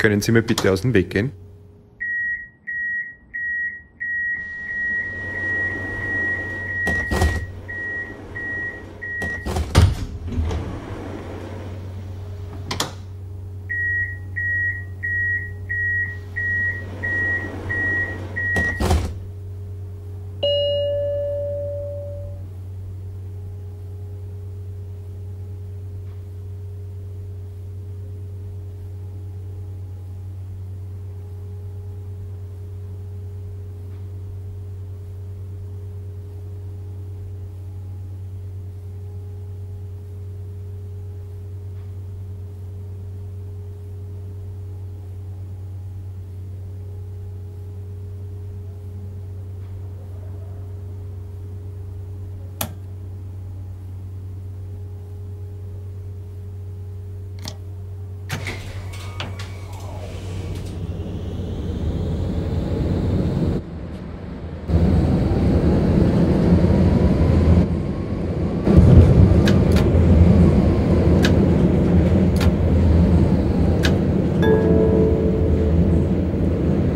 Können Sie mir bitte aus dem Weg gehen?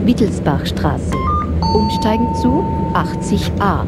Wittelsbachstraße. Umsteigen zu 80a.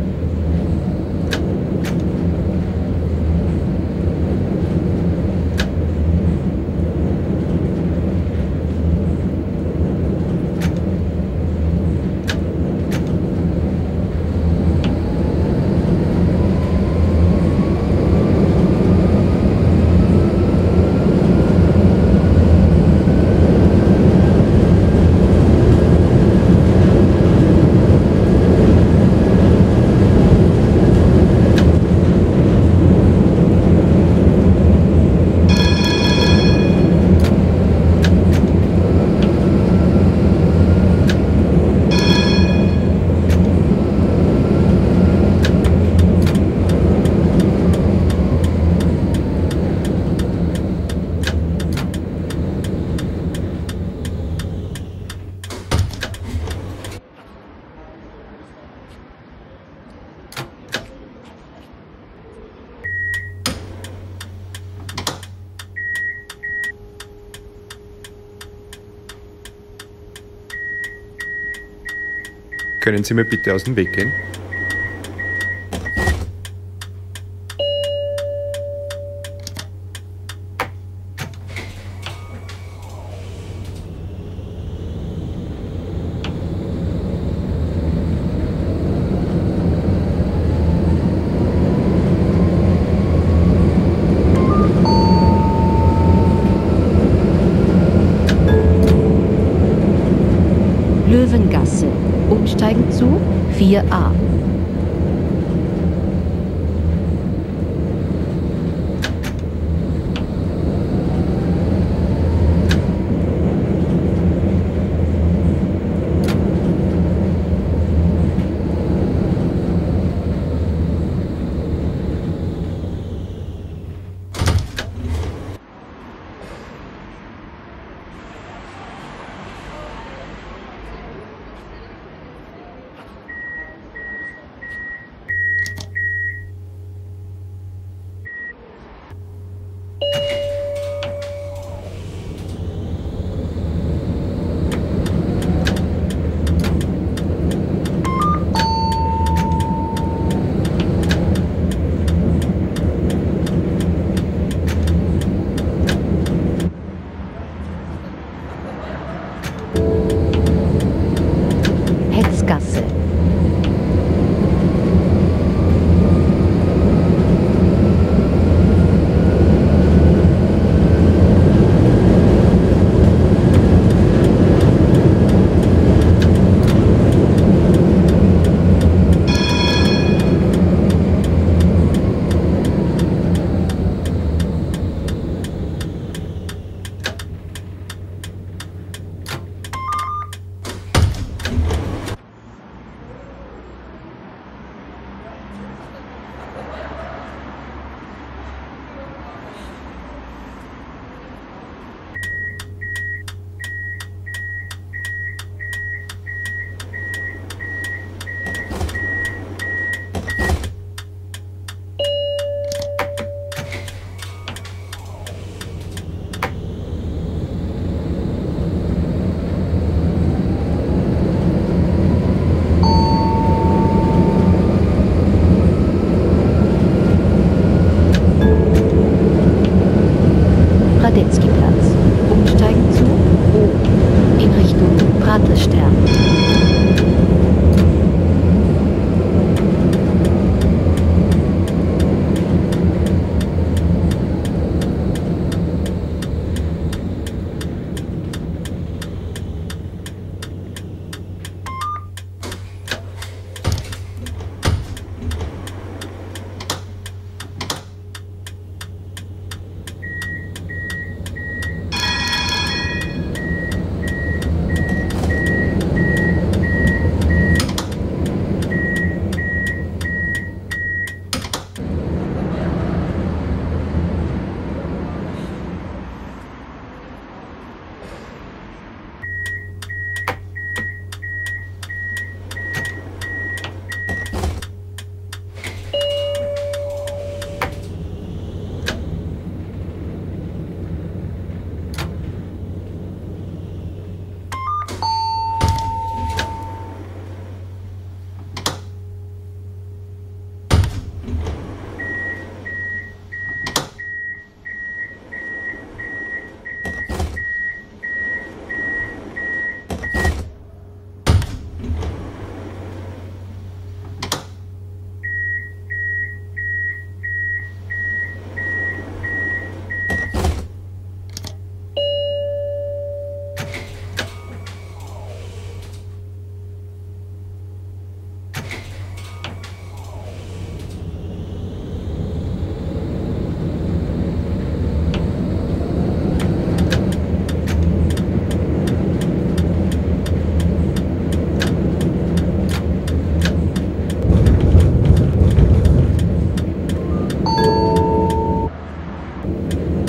Können Sie mir bitte aus dem Weg gehen? Löwengasse. Umsteigen zu 4a.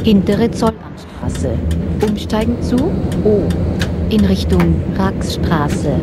Hintere Zollernstraße. Umsteigen zu O. In Richtung Raxstraße.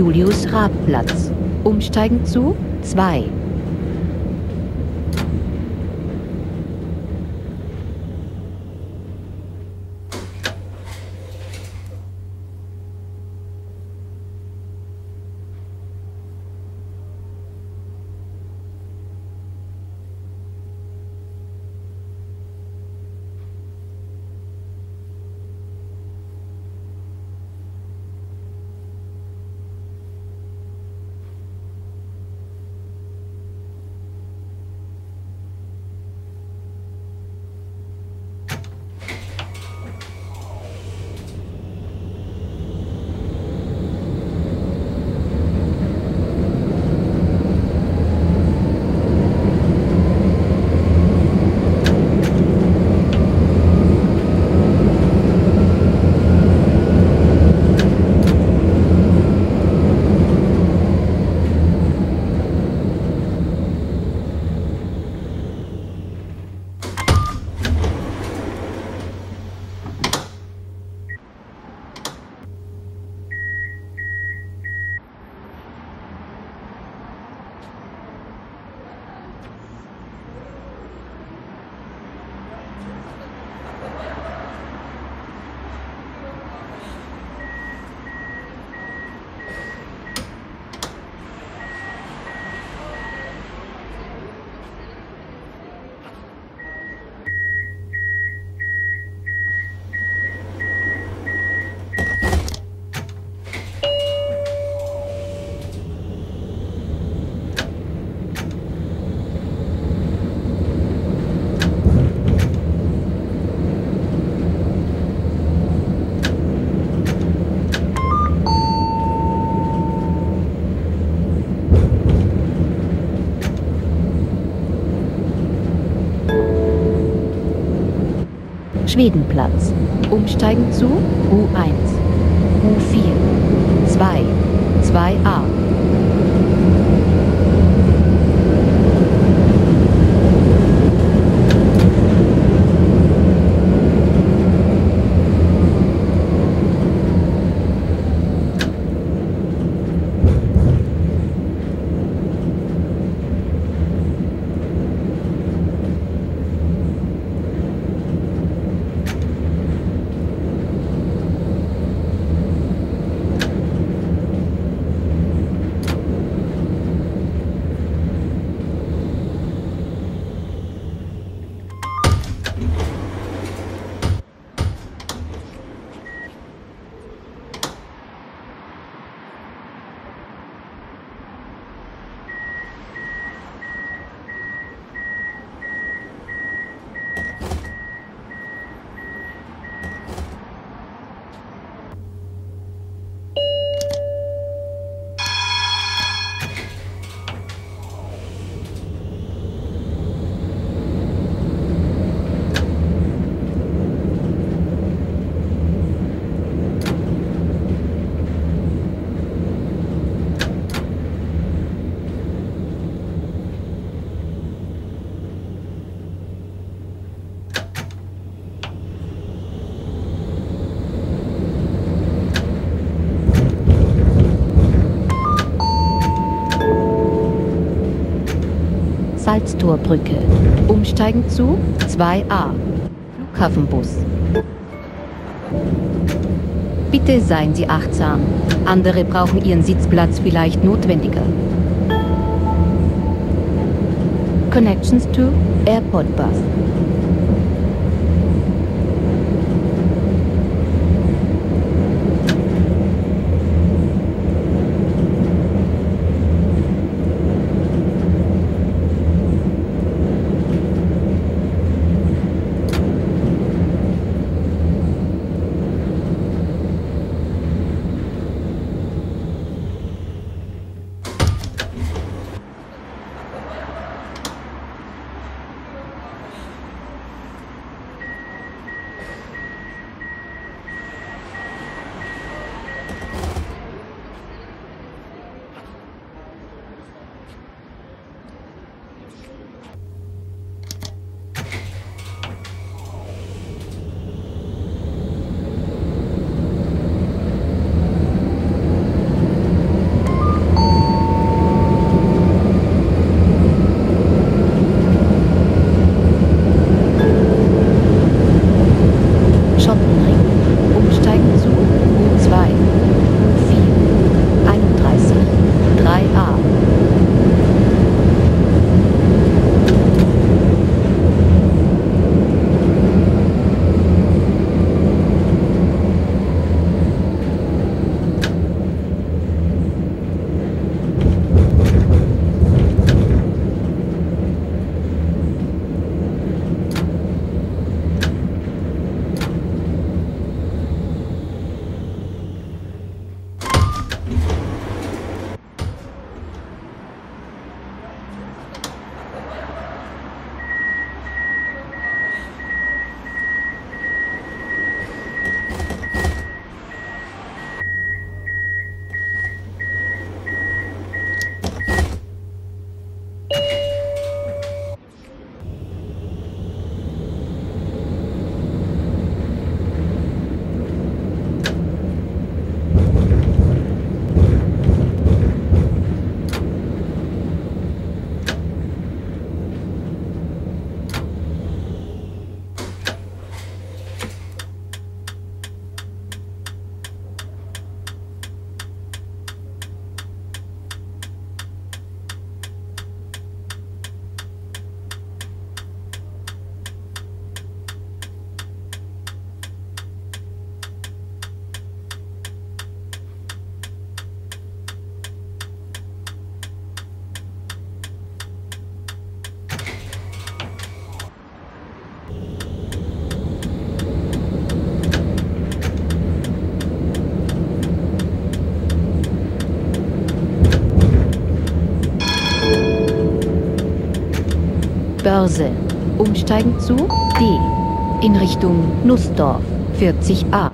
Julius-Raab-Platz. Umsteigen zu 2. Schwedenplatz. Umsteigen zu U1, U4, 2, 2a. Salztorbrücke. Umsteigen zu 2a. Flughafenbus. Bitte seien Sie achtsam. Andere brauchen Ihren Sitzplatz vielleicht notwendiger. Connections to Airport Bus. Börse. Umsteigen zu D. In Richtung Nussdorf. 40a.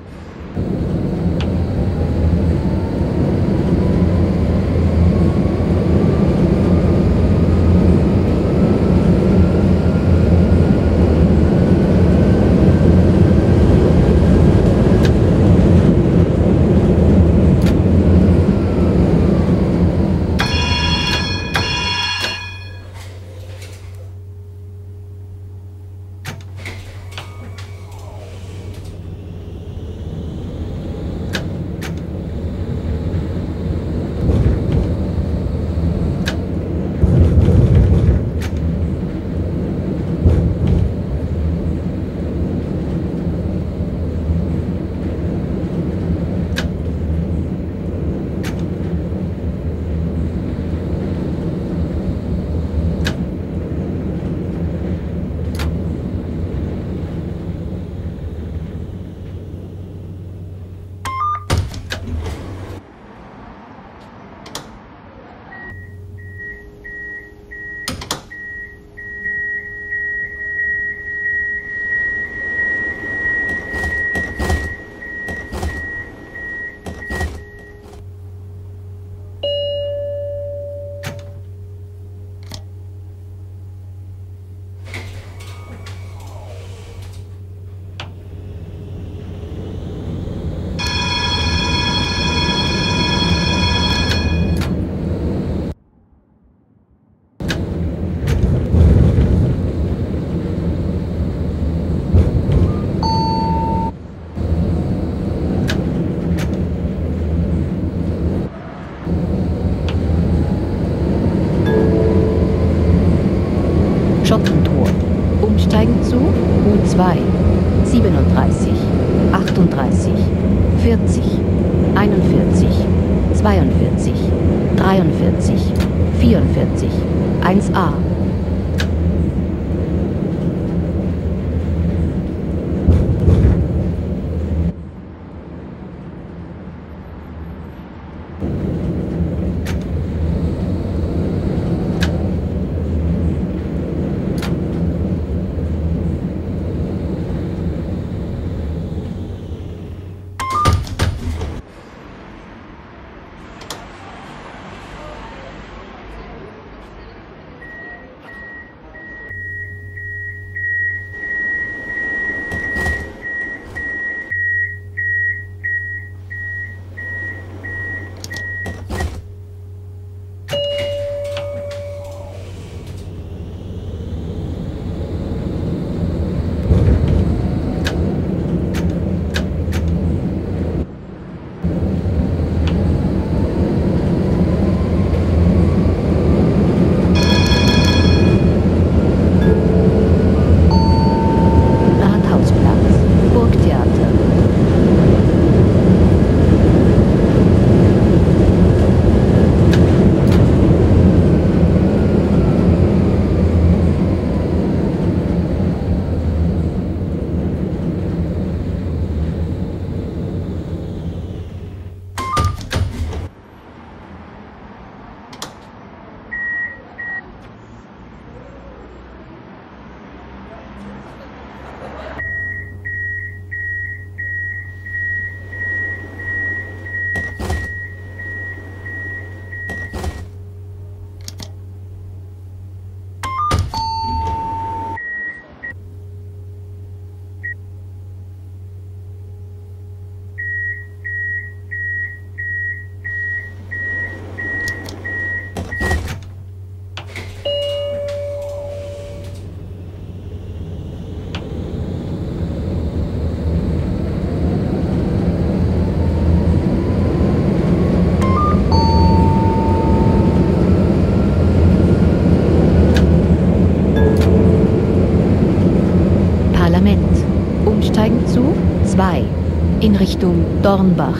Richtung Dornbach.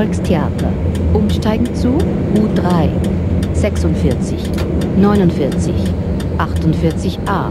Volkstheater. Umsteigen zu U3. 46, 49, 48a.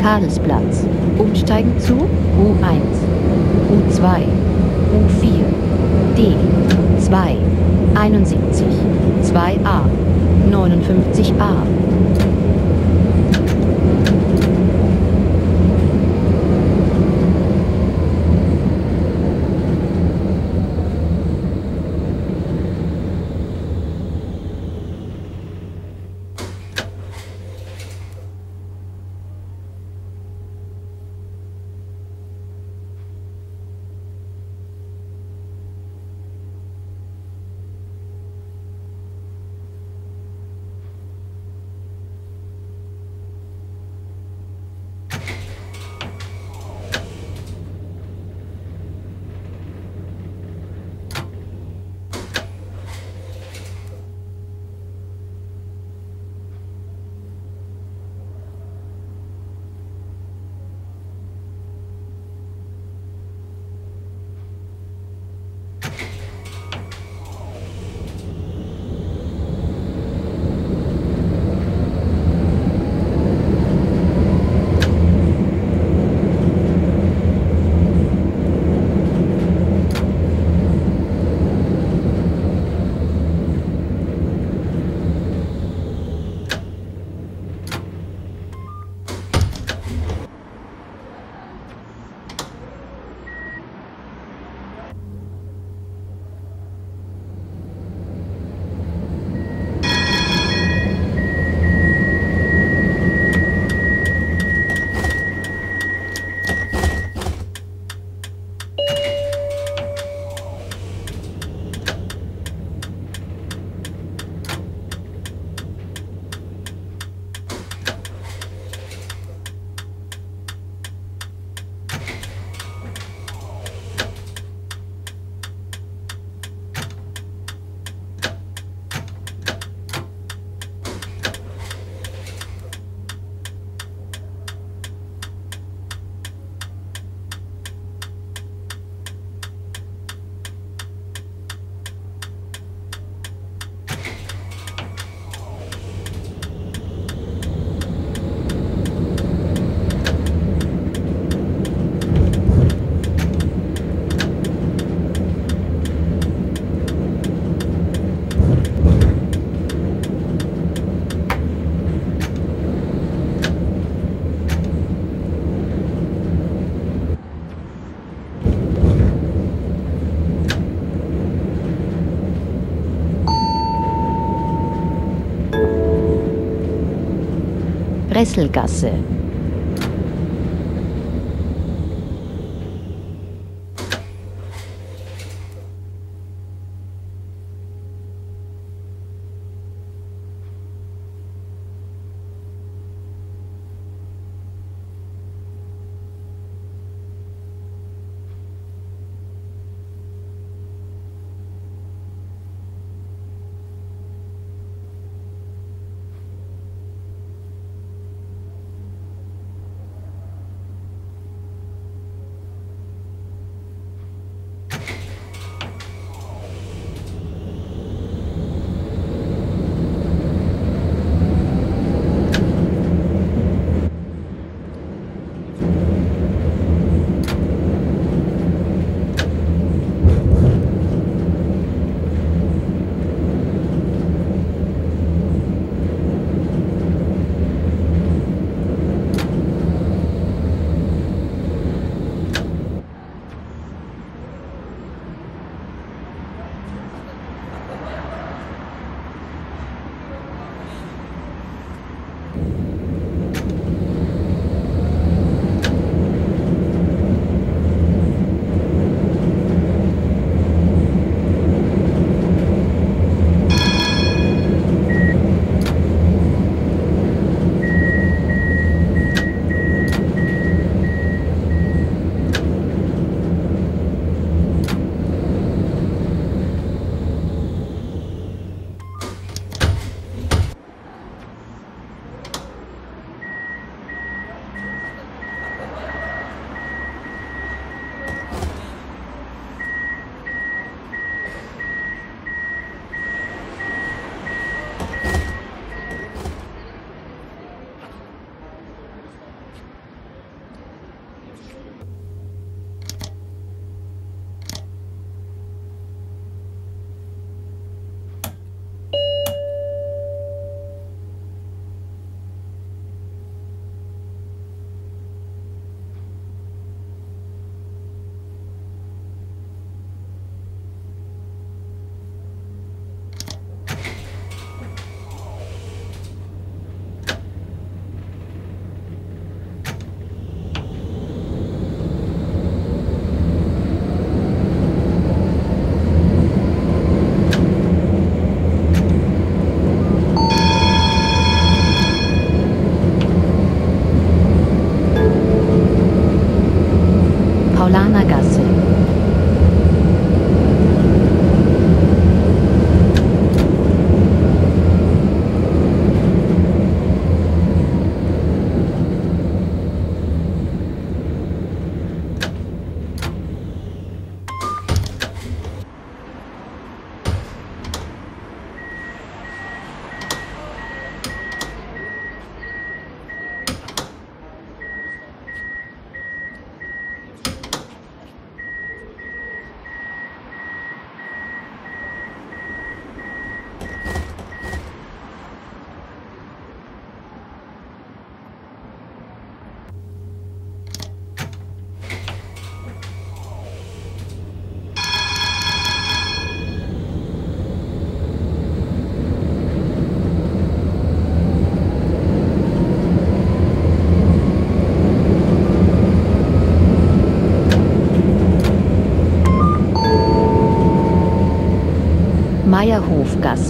Karlsplatz. Umsteigen zu U1, U2, U4, D2, 71, 2a, 59a. Kesselgasse Gas.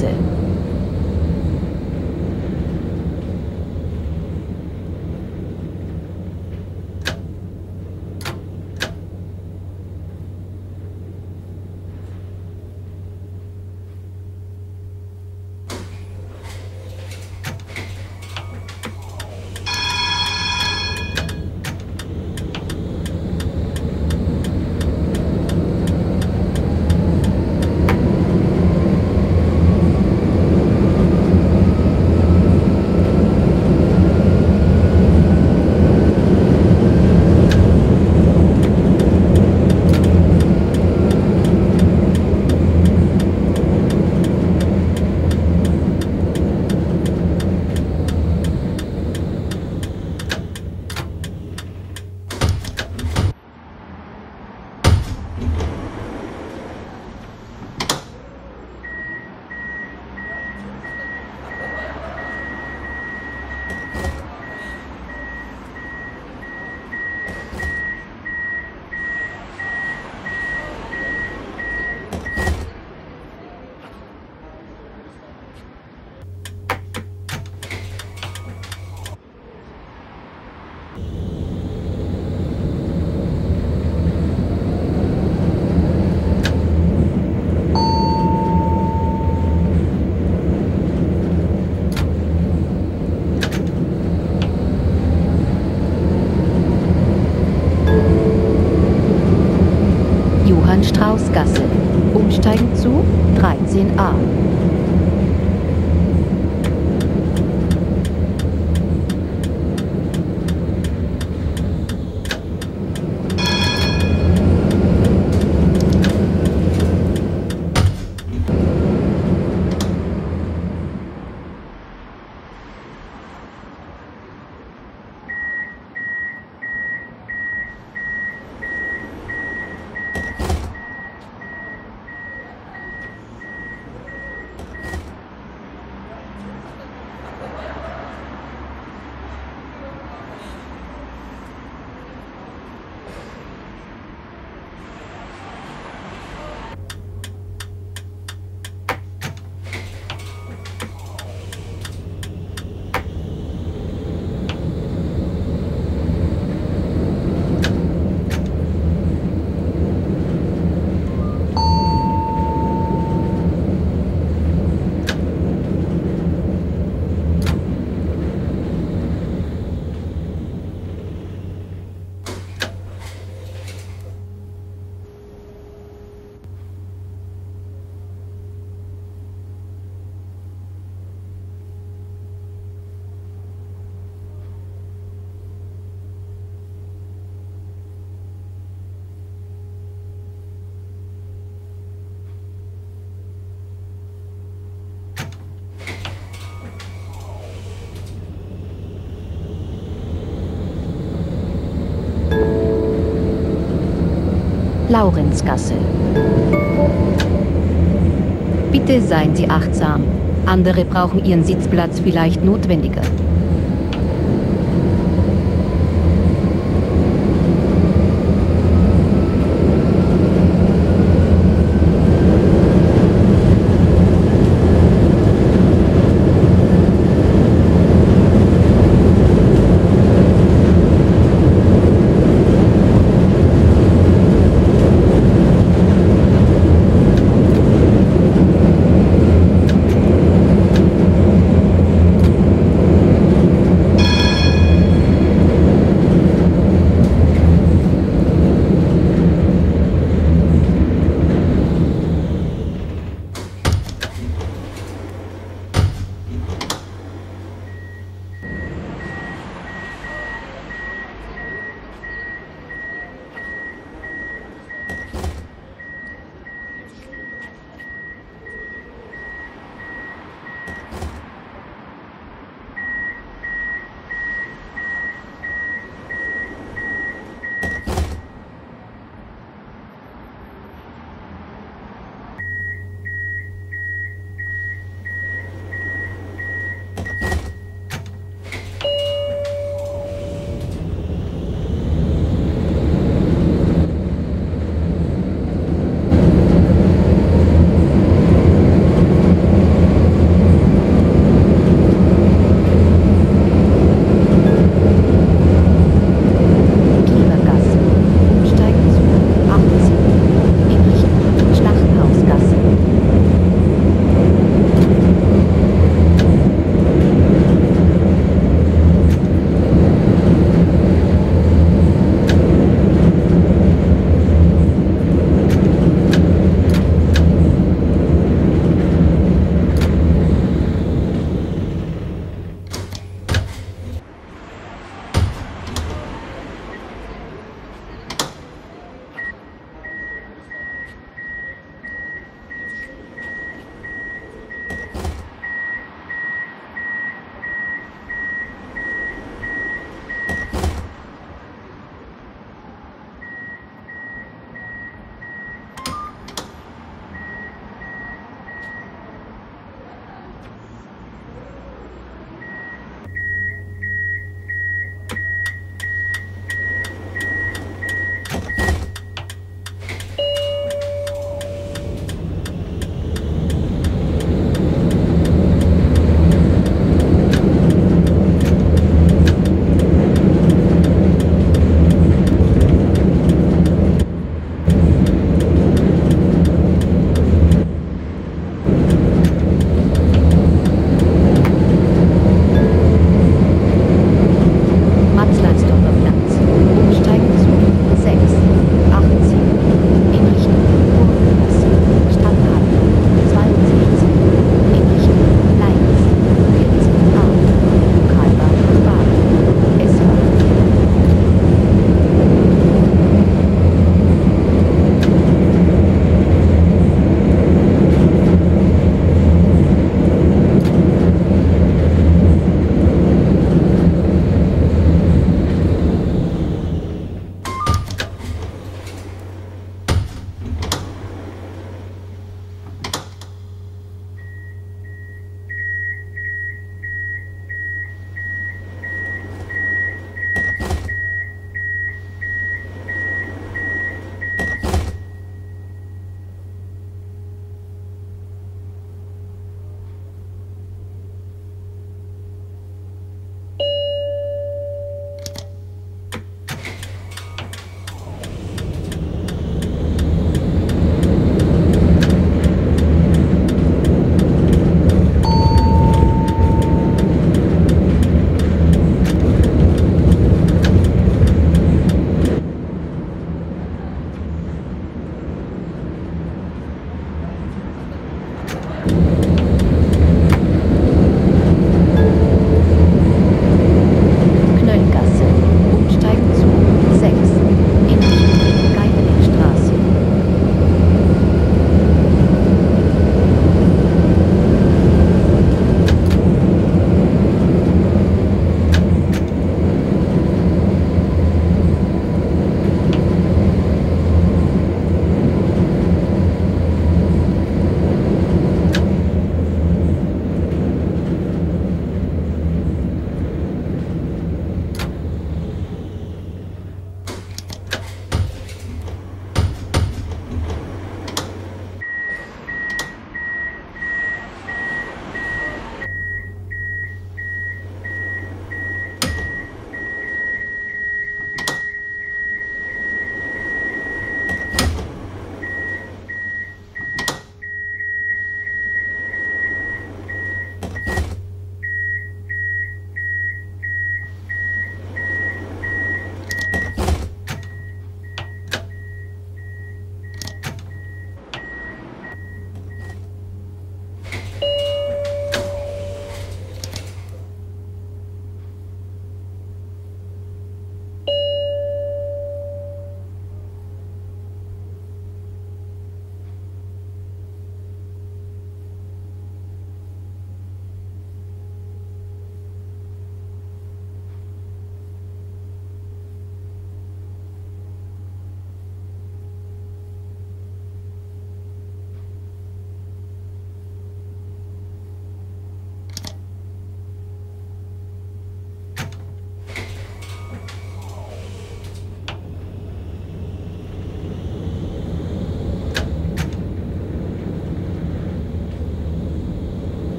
Laurenzgasse. Bitte seien Sie achtsam. Andere brauchen Ihren Sitzplatz vielleicht notwendiger.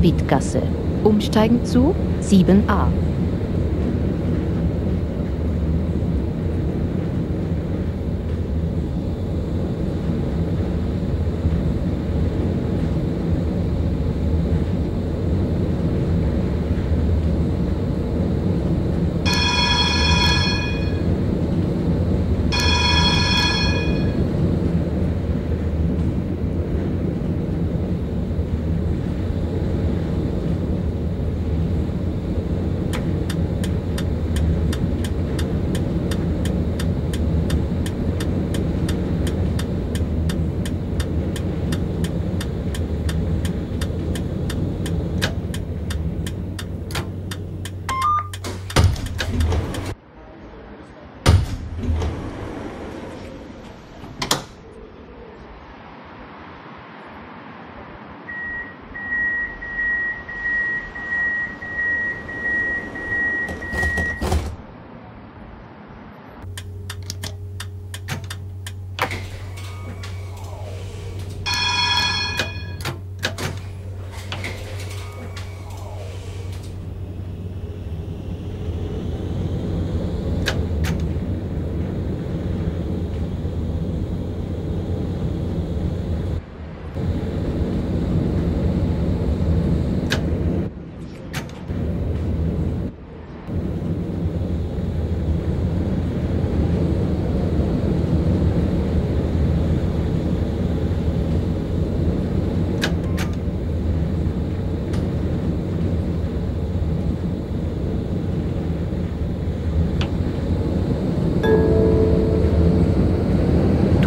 Davidgasse. Umsteigen zu 7a.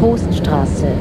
Troststraße.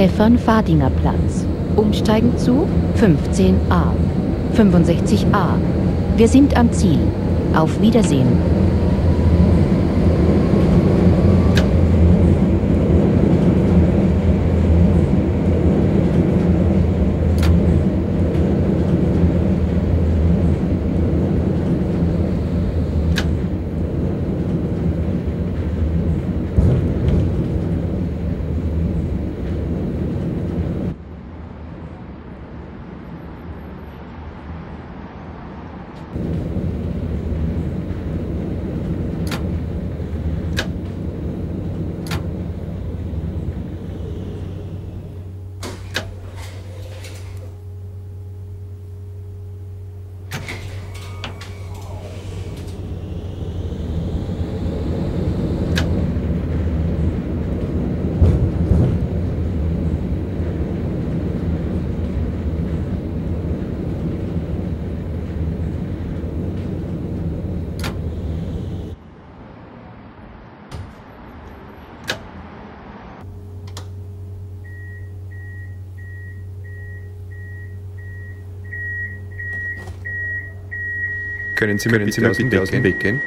Stefan-Fadinger Platz. Umsteigen zu 15a. 65a. Wir sind am Ziel. Auf Wiedersehen. Können Sie mir bitte, aus, dem Weg gehen?